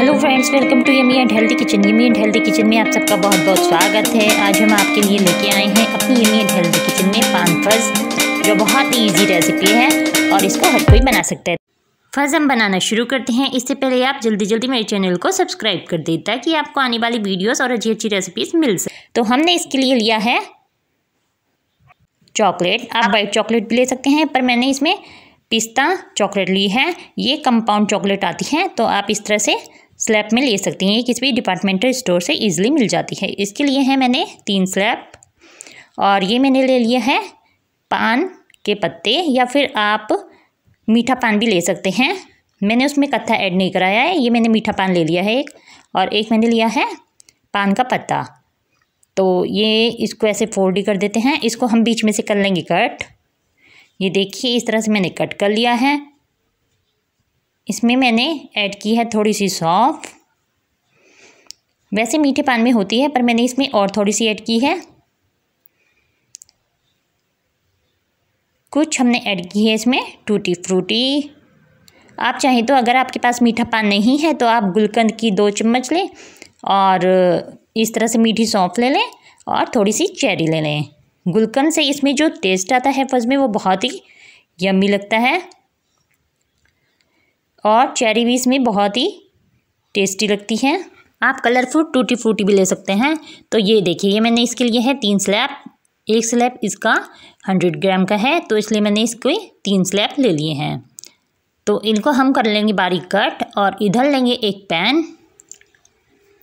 Hello friends welcome to Yummy and Healthy Kitchen Yummy and Healthy Kitchen में आप सबका बहुत बहुत स्वागत है। आज हम आपके लिए लेके आए हैं अपनी यमी एंड हेल्दी किचन में पान फज जो बहुत ही ईजी रेसिपी है और इसको हर कोई बना सकता है। फज हम बनाना शुरू करते हैं। इससे पहले आप जल्दी जल्दी मेरे चैनल को सब्सक्राइब कर दें ताकि आपको आने वाली वीडियोज़ और अच्छी अच्छी रेसिपीज़ मिल सके। तो हमने इसके लिए लिया है चॉकलेट। आप वाइट चॉकलेट भी ले सकते हैं, पर मैंने इसमें पिस्ता चॉकलेट ली है। ये कंपाउंड चॉकलेट आती है तो आप इस तरह से स्लैब में ले सकती हैं। ये किसी भी डिपार्टमेंटल स्टोर से इजीली मिल जाती है। इसके लिए है मैंने तीन स्लैब और ये मैंने ले लिया है पान के पत्ते या फिर आप मीठा पान भी ले सकते हैं। मैंने उसमें कत्था ऐड नहीं कराया है। ये मैंने मीठा पान ले लिया है एक और एक मैंने लिया है पान का पत्ता। तो ये इसको ऐसे फोल्ड ही कर देते हैं। इसको हम बीच में से कर लेंगे कट ये देखिए इस तरह से मैंने कट कर लिया है। इसमें मैंने ऐड की है थोड़ी सी सौंफ। वैसे मीठे पान में होती है, पर मैंने इसमें और थोड़ी सी ऐड की है। कुछ हमने ऐड की है इसमें टूटी फ्रूटी। आप चाहें तो अगर आपके पास मीठा पान नहीं है तो आप गुलकंद की दो चम्मच लें और इस तरह से मीठी सौंफ ले लें और थोड़ी सी चेरी ले लें। गुलकंद से इसमें जो टेस्ट आता है फ़र्स्ट में वो बहुत ही यम्मी लगता है। और चेरी भी इसमें बहुत ही टेस्टी लगती है। आप कलरफुल टूटी फ्रूटी भी ले सकते हैं। तो ये देखिए, ये मैंने इसके लिए है तीन स्लैब। एक स्लैब इसका हंड्रेड ग्राम का है तो इसलिए मैंने इसके तीन स्लैब ले लिए हैं। तो इनको हम कर लेंगे बारीक कट और इधर लेंगे एक पैन।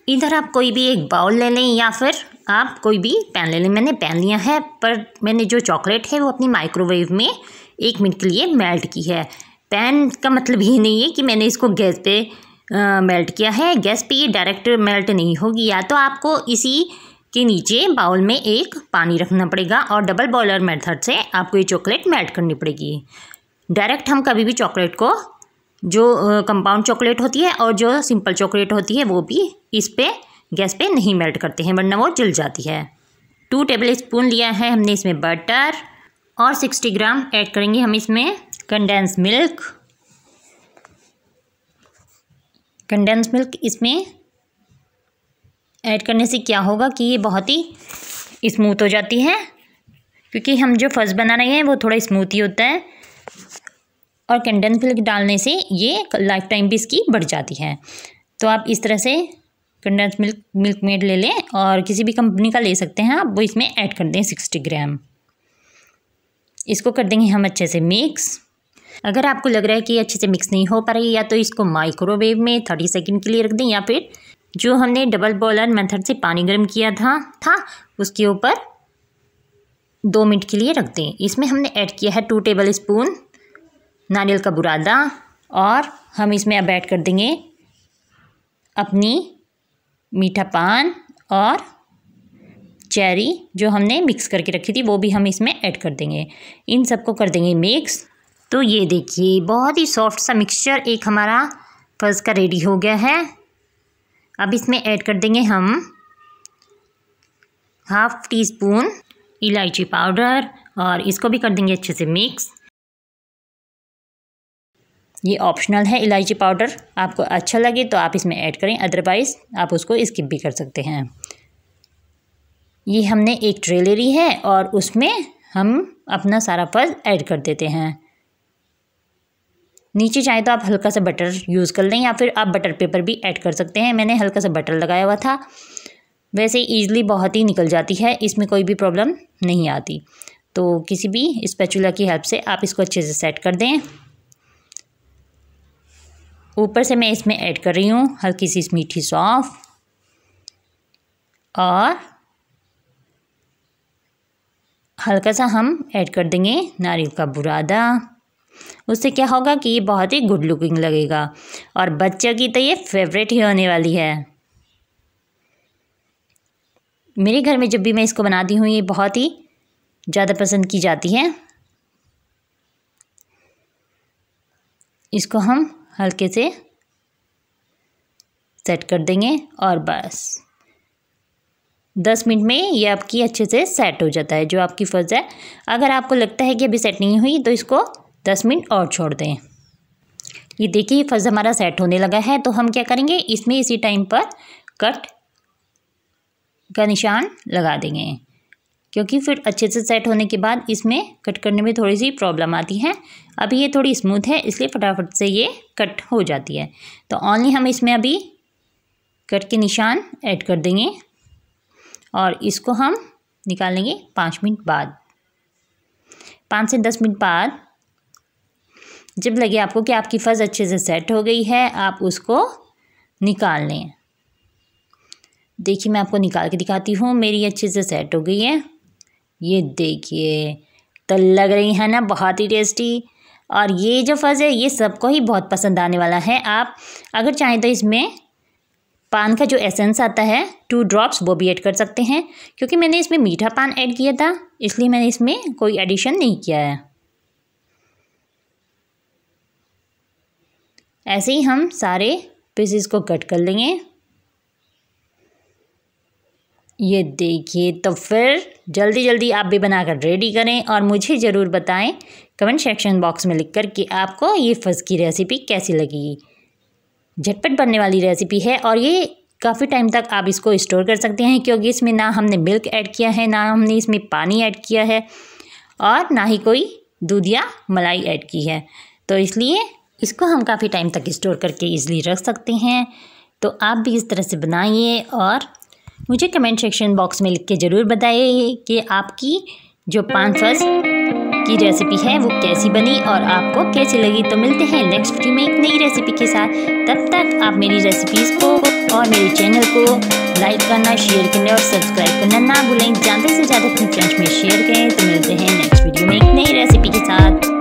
इधर आप कोई भी एक बाउल ले लें या फिर आप कोई भी पैन ले लें। मैंने पैन लिया है, पर मैंने जो चॉकलेट है वो अपनी माइक्रोवेव में एक मिनट के लिए मेल्ट की है। पैन का मतलब ये नहीं है कि मैंने इसको गैस पे मेल्ट किया है। गैस पे ये डायरेक्ट मेल्ट नहीं होगी। या तो आपको इसी के नीचे बाउल में एक पानी रखना पड़ेगा और डबल बॉयलर मेथड से आपको ये चॉकलेट मेल्ट करनी पड़ेगी। डायरेक्ट हम कभी भी चॉकलेट को, जो कंपाउंड चॉकलेट होती है और जो सिंपल चॉकलेट होती है, वो भी इस पर गैस पे नहीं मेल्ट करते हैं, वरना वो जल जाती है। टू टेबल स्पून लिया है हमने इसमें बटर और सिक्सटी ग्राम ऐड करेंगे हम इसमें। Condense milk. कंडेंस मिल्क इसमें ऐड करने से क्या होगा कि ये बहुत ही स्मूथ हो जाती है, क्योंकि हम जो फ़र्स्ट बना रहे हैं वो थोड़ा स्मूथ ही होता है। और कंडेंस मिल्क डालने से ये लाइफ टाइम भी इसकी बढ़ जाती है। तो आप इस तरह से कंडेंस मिल्क मिल्क मेड ले लें और किसी भी कंपनी का ले सकते हैं आप, वो इसमें ऐड कर दें सिक्सटी ग्राम। इसको कर देंगे हम अच्छे से मिक्स। अगर आपको लग रहा है कि अच्छे से मिक्स नहीं हो पा रही या तो इसको माइक्रोवेव में थर्टी सेकेंड के लिए रख दें या फिर जो हमने डबल बॉयलर मेथड से पानी गर्म किया था था, उसके ऊपर दो मिनट के लिए रख दें। इसमें हमने ऐड किया है टू टेबल स्पून नारियल का बुरादा और हम इसमें अब ऐड कर देंगे अपनी मीठा पान और चेरी जो हमने मिक्स करके रखी थी, वो भी हम इसमें ऐड कर देंगे। इन सबको कर देंगे मिक्स तो ये देखिए, बहुत ही सॉफ्ट सा मिक्सचर एक हमारा फ़र्ज़ का रेडी हो गया है। अब इसमें ऐड कर देंगे हम हाफ़ टी स्पून इलायची पाउडर और इसको भी कर देंगे अच्छे से मिक्स ये ऑप्शनल है इलायची पाउडर आपको अच्छा लगे तो आप इसमें ऐड करें अदरवाइज़ आप उसको स्किप भी कर सकते हैं। ये हमने एक ट्रे ले ली है और उसमें हम अपना सारा फल ऐड कर देते हैं। नीचे चाहे तो आप हल्का सा बटर यूज़ कर लें या फिर आप बटर पेपर भी ऐड कर सकते हैं। मैंने हल्का सा बटर लगाया हुआ था। वैसे ईज़िली बहुत ही निकल जाती है। इसमें कोई भी प्रॉब्लम नहीं आती। तो किसी भी स्पैचुला की हेल्प से आप इसको अच्छे से सेट कर दें। ऊपर से मैं इसमें ऐड कर रही हूँ हल्की सी मीठी सौंफ और हल्का सा हम ऐड कर देंगे नारियल का बुरादा। उससे क्या होगा कि ये बहुत ही गुड लुकिंग लगेगा। और बच्चों की तो ये फेवरेट ही होने वाली है। मेरे घर में जब भी मैं इसको बनाती हूँ, ये बहुत ही ज़्यादा पसंद की जाती है। इसको हम हल्के से सेट कर देंगे और बस। दस मिनट में ये आपकी अच्छे से सेट हो जाता है, जो आपकी फ़र्ज़ है। अगर आपको लगता है कि अभी सेट नहीं हुई तो इसको दस मिनट और छोड़ दें। ये देखिए, फ़र्ज़ हमारा सेट होने लगा है तो हम क्या करेंगे? इसमें इसी टाइम पर कट का निशान लगा देंगे। क्योंकि फिर अच्छे से सेट होने के बाद इसमें कट करने में थोड़ी सी प्रॉब्लम आती है। अभी ये थोड़ी स्मूथ है, इसलिए फटाफट से ये कट हो जाती है। तो ऑनली हम इसमें अभी कट के निशान ऐड कर देंगे और इसको हम निकाल लेंगे पाँच मिनट बाद। पाँच से दस मिनट बाद जब लगे आपको कि आपकी फ़र्ज़ अच्छे से सेट हो गई है, आप उसको निकाल लें। देखिए, मैं आपको निकाल के दिखाती हूँ। मेरी अच्छे से सेट हो गई है। ये देखिए तो लग रही है ना, बहुत ही टेस्टी। और ये जो फज़ है, ये सबको ही बहुत पसंद आने वाला है। आप अगर चाहें तो इसमें पान का जो एसेंस आता है टू ड्रॉप्स वो भी ऐड कर सकते हैं। क्योंकि मैंने इसमें मीठा पान ऐड किया था, इसलिए मैंने इसमें कोई एडिशन नहीं किया है। ऐसे ही हम सारे पीसेस को कट कर लेंगे। ये देखिए तो फिर जल्दी जल्दी आप भी बनाकर रेडी करें और मुझे ज़रूर बताएँ कमेंट सेक्शन बॉक्स में लिख कर कि आपको ये फज़ की रेसिपी कैसी लगी। झटपट बनने वाली रेसिपी है और ये काफ़ी टाइम तक आप इसको स्टोर कर सकते हैं क्योंकि इसमें ना हमने मिल्क ऐड किया है, ना हमने इसमें पानी ऐड किया है और ना ही कोई दूध या मलाई ऐड की है। तो इसलिए इसको हम काफ़ी टाइम तक स्टोर करके ईज़िली रख सकते हैं। तो आप भी इस तरह से बनाइए और मुझे कमेंट सेक्शन बॉक्स में लिख के ज़रूर बताइए कि आपकी जो पान फ़र्स्ट की रेसिपी है, वो कैसी बनी और आपको कैसी लगी। तो मिलते हैं नेक्स्ट वीडियो में एक नई रेसिपी के साथ। तब तक आप मेरी रेसिपीज़ को और मेरे चैनल को लाइक करना शेयर करना और सब्सक्राइब करना ना भूलें। ज़्यादा से ज़्यादा अपने फ्रेंड्स में शेयर करें। तो मिलते हैं नेक्स्ट वीडियो में एक नई रेसिपी के साथ।